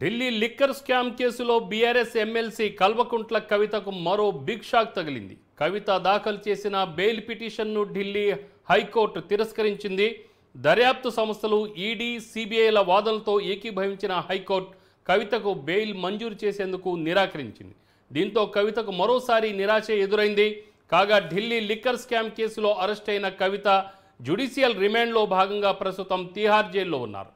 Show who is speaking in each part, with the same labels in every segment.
Speaker 1: Delhi liquor scam కేసులో BRS MLC Kalvakuntla కవితకు మరో బిగ్ షాక్ తగిలింది. కవిత దాఖలు చేసిన బెయిల్ పిటిషన్ను ఢిల్లీ హైకోర్టు తిరస్కరించింది. దర్యాప్తు సంస్థలు ఈడీ సిబిఐల వాదనలతో ఏకీభవించిన హైకోర్టు కవితకు బెయిల్ మంజూరు చేసేందుకు నిరాకరించింది. దీంతో కవితకు మరోసారి నిరాశ ఎదురైంది. కాగా ఢిల్లీ లిక్కర్ స్కామ్ కేసులో అరెస్ట్ అయిన కవిత జ్యుడిషియల్ రిమాండ్లో భాగంగా ప్రస్తుతం తిహార్ జైల్లో ఉన్నారు.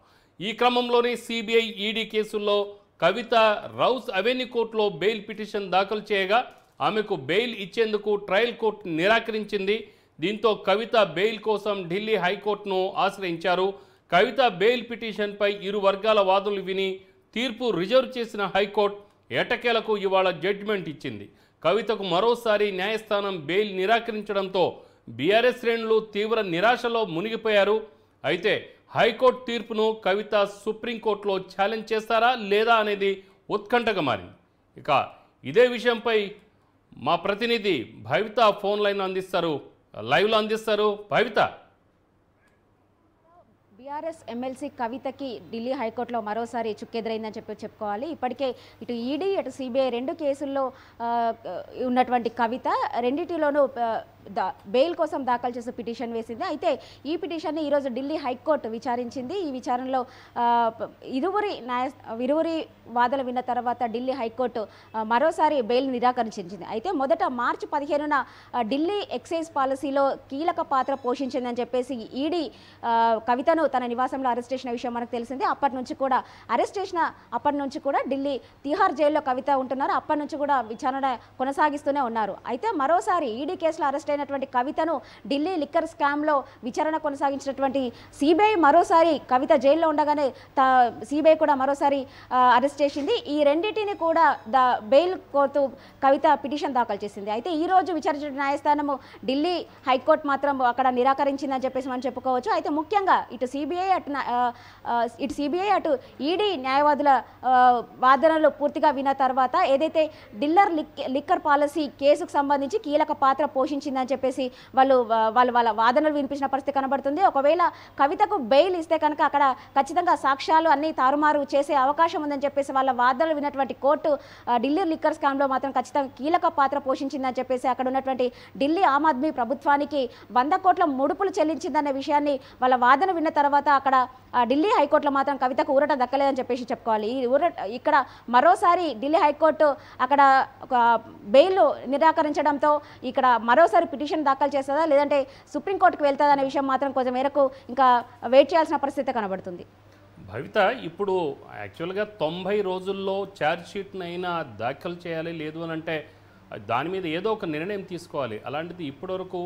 Speaker 1: ఈ క్రమంలోనే సిబిఐ ఈడీ కేసుల్లో కవిత రౌస్ అవెన్యూ కోర్టులో బెయిల్ పిటిషన్ దాఖలు చేయగా ఆమెకు బెయిల్ ఇచ్చేందుకు ట్రయల్ కోర్టు నిరాకరించింది. దీంతో కవిత బెయిల్ కోసం ఢిల్లీ హైకోర్టును ఆశ్రయించారు. కవిత బెయిల్ పిటిషన్పై ఇరు వర్గాల వాదులు విని తీర్పు రిజర్వ్ చేసిన హైకోర్టు ఎటకేలకు ఇవాళ జడ్జిమెంట్ ఇచ్చింది. కవితకు మరోసారి న్యాయస్థానం బెయిల్ నిరాకరించడంతో బీఆర్ఎస్ శ్రేణులు తీవ్ర నిరాశలో మునిగిపోయారు. అయితే హైకోర్టు తీర్పును కవిత సుప్రీంకోర్టులో ఛాలెంజ్ చేస్తారా లేదా అనేది ఉత్కంఠగా మారింది. ఇక ఇదే విషయంపై మా ప్రతినిధి భవిత ఫోన్ లైన్ అందిస్తారు. లైవ్లో అందిస్తారు. భవిత.
Speaker 2: బీఆర్ఎస్ ఎమ్మెల్సీ కవితకి ఢిల్లీ హైకోర్టులో మరోసారి చుక్కెదురైందని చెప్పి చెప్పుకోవాలి. ఇప్పటికే ఇటు ఈడీ అటు సిబిఐ రెండు కేసుల్లో ఉన్నటువంటి కవిత రెండిటిలోనూ బెయిల్ కోసం దాఖలు చేసే పిటిషన్ వేసింది. అయితే ఈ పిటిషన్ని ఈరోజు ఢిల్లీ హైకోర్టు విచారించింది. ఈ విచారణలో ఇరువురి న్యాయ ఇరువురి వాదన విన్న తర్వాత ఢిల్లీ హైకోర్టు మరోసారి బెయిల్ నిరాకరించింది. అయితే మొదట మార్చి పదిహేనున ఢిల్లీ ఎక్సైజ్ పాలసీలో కీలక పాత్ర పోషించిందని చెప్పేసి ఈడీ కవితను తన నివాసంలో అరెస్ట్ చేసిన విషయం మనకు తెలిసింది. అప్పటి నుంచి కూడా అరెస్ట్ చేసిన అప్పటి నుంచి కూడా ఢిల్లీ తిహార్ జైల్లో కవిత ఉంటున్నారు. అప్పటి నుంచి కూడా విచారణ కొనసాగిస్తూనే ఉన్నారు. అయితే మరోసారి ఈడీ కేసులో అరెస్ట్ అయినటువంటి కవితను ఢిల్లీ లిక్కర్ స్కామ్లో విచారణ కొనసాగించినటువంటి సిబిఐ మరోసారి కవిత జైల్లో ఉండగానే సిబిఐ కూడా మరోసారి అరెస్ట్ చేసింది. ఈ రెండింటిని కూడా ద బెయిల్ కోర్టు కవిత పిటిషన్ దాఖలు చేసింది. అయితే ఈ రోజు విచారించిన న్యాయస్థానము ఢిల్లీ హైకోర్టు మాత్రం అక్కడ నిరాకరించిందని చెప్పేసి మనం చెప్పుకోవచ్చు. అయితే ముఖ్యంగా ఇటు సిబిఐ అటు ఇటు సిబిఐ అటు ఈడీ న్యాయవాదుల వాదనలు పూర్తిగా విన్న తర్వాత ఏదైతే డిల్లర్ లిక్కర్ పాలసీ కేసుకు సంబంధించి కీలక పాత్ర పోషించిందని చెప్పేసి వాళ్ళు వాళ్ళు వాళ్ళ వాదనలు వినిపించిన పరిస్థితి కనబడుతుంది. ఒకవేళ కవితకు బెయిల్ ఇస్తే కనుక అక్కడ ఖచ్చితంగా సాక్ష్యాలు అన్ని తారుమారు చేసే అవకాశం ఉందని చెప్పేసి వాళ్ళ వాదనలు విన్నటువంటి కోర్టు ఢిల్లీ లిక్కర్ స్కామ్లో మాత్రం ఖచ్చితంగా కీలక పాత్ర పోషించిందని చెప్పేసి అక్కడ ఉన్నటువంటి ఢిల్లీ ఆమ్ ఆద్మీ ప్రభుత్వానికి వంద కోట్ల ముడుపులు చెల్లించిందనే విషయాన్ని వాళ్ళ వాదన విన్న తర్వాత అక్కడ ఢిల్లీ హైకోర్టులో మాత్రం కవితకు ఊరట దక్కలేదని చెప్పేసి చెప్పుకోవాలి. ఈ ఊరట ఇక్కడ మరోసారి ఢిల్లీ హైకోర్టు అక్కడ ఒక బెయిల్ నిరాకరించడంతో ఇక్కడ మరోసారి పిటిషన్ దాఖలు చేస్తుందా? లేదంటే సుప్రీంకోర్టుకు వెళ్తుందా అనే విషయం మాత్రం కొంచెం మేరకు ఇంకా వెయిట్ చేయాల్సిన పరిస్థితి కనబడుతుంది.
Speaker 1: భవిత ఇప్పుడు యాక్చువల్గా తొంభై రోజుల్లో ఛార్జ్ అయినా దాఖలు చేయాలి లేదు అని అంటే దాని మీద ఏదో ఒక నిర్ణయం తీసుకోవాలి. అలాంటిది ఇప్పటివరకు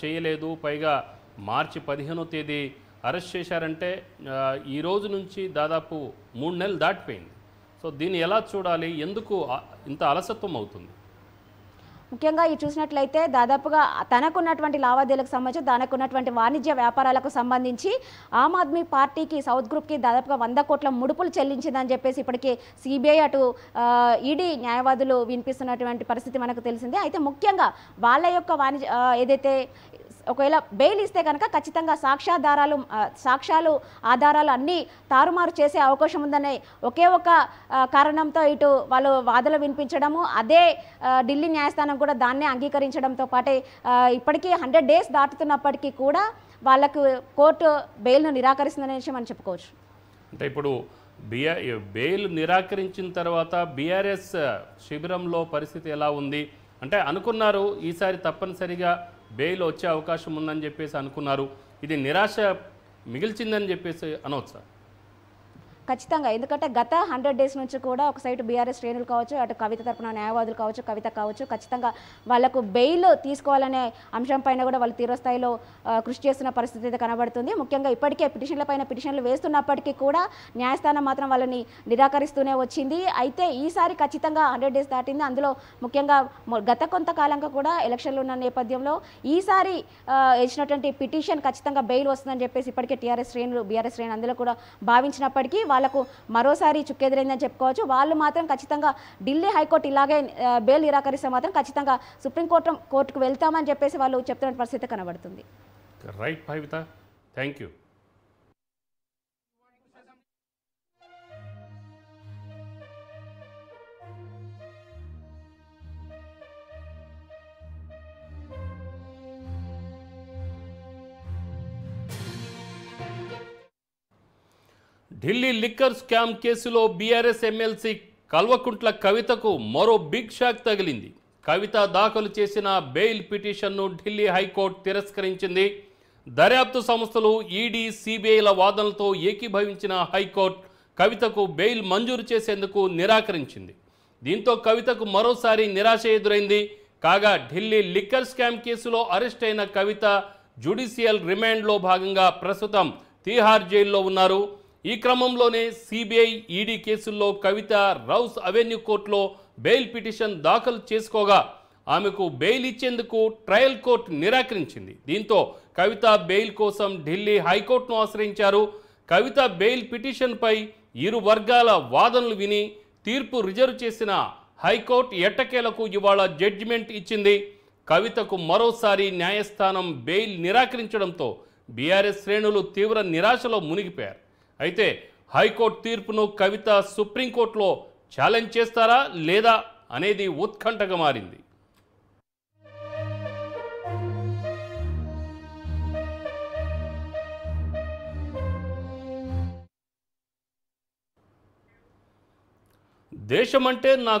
Speaker 1: చేయలేదు. పైగా మార్చి పదిహేనో తేదీ అరెస్ట్ చేశారంటే ఈ రోజు నుంచి దాదాపు మూడు నెలలు దాటిపోయింది. సో దీన్ని ఎలా చూడాలి? ఎందుకు ఇంత అలసత్వం అవుతుంది?
Speaker 2: ముఖ్యంగా ఈ చూసినట్లయితే దాదాపుగా తనకున్నటువంటి లావాదేవీలకు సంబంధించి తనకున్నటువంటి వాణిజ్య వ్యాపారాలకు సంబంధించి ఆమ్ ఆద్మీ పార్టీకి సౌత్ గ్రూప్కి దాదాపుగా వంద కోట్ల ముడుపులు చెల్లించిందని చెప్పేసి ఇప్పటికీ సిబిఐ అటు ఈడీ న్యాయవాదులు వినిపిస్తున్నటువంటి పరిస్థితి మనకు తెలిసిందే. అయితే ముఖ్యంగా వాళ్ళ యొక్క వాణిజ్య ఏదైతే ఒకవేళ బెయిల్ ఇస్తే కనుక ఖచ్చితంగా సాక్ష్యాధారాలు సాక్ష్యాలు ఆధారాలు అన్నీ తారుమారు చేసే అవకాశం ఉందనే ఒకే ఒక కారణంతో ఇటు వాళ్ళు వాదనలు వినిపించడము అదే ఢిల్లీ న్యాయస్థానం కూడా దాన్నే అంగీకరించడంతో పాటే ఇప్పటికీ హండ్రెడ్ డేస్ దాటుతున్నప్పటికీ కూడా వాళ్ళకు కోర్టు బెయిల్ను నిరాకరిస్తుందనే విషయం అని చెప్పుకోవచ్చు.
Speaker 1: అంటే ఇప్పుడు బిఆ బెయిల్ నిరాకరించిన తర్వాత బీఆర్ఎస్ శిబిరంలో పరిస్థితి ఎలా ఉంది? అంటే అనుకున్నారు ఈసారి తప్పనిసరిగా బెయిల్ వచ్చే అవకాశం ఉందని చెప్పేసి అనుకున్నారు. ఇది నిరాశ మిగిల్చిందని చెప్పేసి అనవచ్చా
Speaker 2: ఖచ్చితంగా. ఎందుకంటే గత హండ్రెడ్ డేస్ నుంచి కూడా ఒక సైడ్ బీఆర్ఎస్ శ్రేణులు కావచ్చు అటు కవిత తరపున న్యాయవాదులు కావచ్చు కవిత కావచ్చు ఖచ్చితంగా వాళ్ళకు బెయిల్ తీసుకోవాలనే అంశం పైన కూడా వాళ్ళు తీవ్రస్థాయిలో కృషి చేస్తున్న పరిస్థితి అయితే కనబడుతుంది. ముఖ్యంగా ఇప్పటికే పిటిషన్ల పైన పిటిషన్లు వేస్తున్నప్పటికీ కూడా న్యాయస్థానం మాత్రం వాళ్ళని నిరాకరిస్తూనే వచ్చింది. అయితే ఈసారి ఖచ్చితంగా హండ్రెడ్ డేస్ దాటింది. అందులో ముఖ్యంగా గత కొంతకాలంగా కూడా ఎలక్షన్లు ఉన్న నేపథ్యంలో ఈసారి వేసినటువంటి ఇచ్చినటువంటి పిటిషన్ ఖచ్చితంగా బెయిల్ వస్తుందని చెప్పేసి ఇప్పటికే టీఆర్ఎస్ శ్రేణులు బీఆర్ఎస్ శ్రేణులు అందులో కూడా భావించినప్పటికీ వాళ్ళకు మరోసారి చుక్కెదురైందని చెప్పుకోవచ్చు. వాళ్ళు మాత్రం ఖచ్చితంగా ఢిల్లీ హైకోర్టు ఇలాగే బెయిల్ నిరాకరిస్తే మాత్రం ఖచ్చితంగా సుప్రీంకోర్టు కోర్టుకు వెళ్తామని చెప్పేసి వాళ్ళు చెప్తున్న పరిస్థితి కనబడుతుంది.
Speaker 1: Right Bhavitha thank you Delhi liquor scam కేసులో బీఆర్ఎస్ ఎమ్మెల్సీ కల్వకుంట్ల కవితకు మరో బిగ్ షాక్ తగిలింది. కవిత దాఖలు చేసిన బెయిల్ పిటిషన్ను ఢిల్లీ హైకోర్టు తిరస్కరించింది. దర్యాప్తు సంస్థలు ఈడీ సిబిఐల వాదనలతో ఏకీభవించిన హైకోర్టు కవితకు బెయిల్ మంజూరు చేసేందుకు నిరాకరించింది. దీంతో కవితకు మరోసారి నిరాశ ఎదురైంది. కాగా ఢిల్లీ లిక్కర్ స్కామ్ కేసులో అరెస్ట్ అయిన కవిత జ్యుడిషియల్ రిమాండ్లో భాగంగా ప్రస్తుతం తీహార్ జైల్లో ఉన్నారు. ఈ క్రమంలోనే సిబిఐ ఈడీ కేసుల్లో కవిత రౌస్ అవెన్యూ కోర్టులో బెయిల్ పిటిషన్ దాఖలు చేసుకోగా ఆమెకు బెయిల్ ఇచ్చేందుకు ట్రయల్ కోర్టు నిరాకరించింది. దీంతో కవిత బెయిల్ కోసం ఢిల్లీ హైకోర్టును ఆశ్రయించారు. కవిత బెయిల్ పిటిషన్పై ఇరు వర్గాల వాదనలు విని తీర్పు రిజర్వ్ చేసిన హైకోర్టు ఎట్టకేలకు ఇవాళ జడ్జిమెంట్ ఇచ్చింది. కవితకు మరోసారి న్యాయస్థానం బెయిల్ నిరాకరించడంతో బీఆర్ఎస్ శ్రేణులు తీవ్ర నిరాశలో మునిగిపోయారు. అయితే హైకోర్టు తీర్పును కవిత సుప్రీంకోర్టులో ఛాలెంజ్ చేస్తారా లేదా అనేది ఉత్కంఠగా మారింది. దేశమంటే నాకు